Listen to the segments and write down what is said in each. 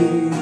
You.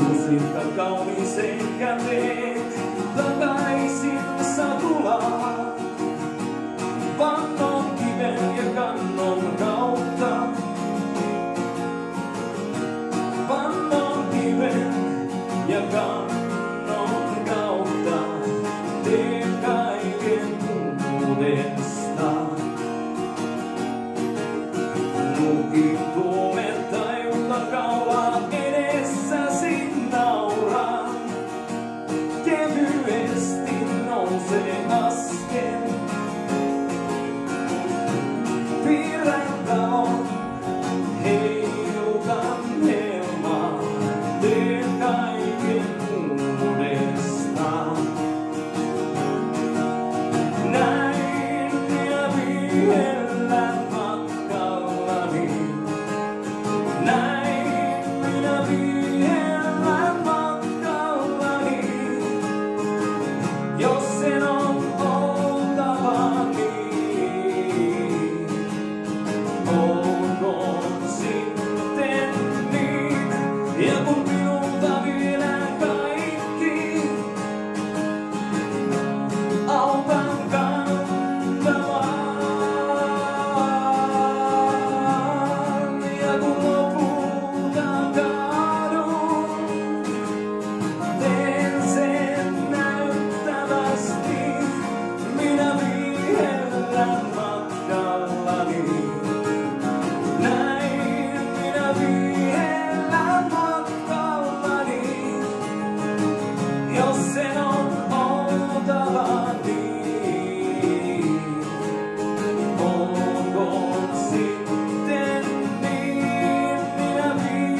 Muzica calma e sem cadente Lord.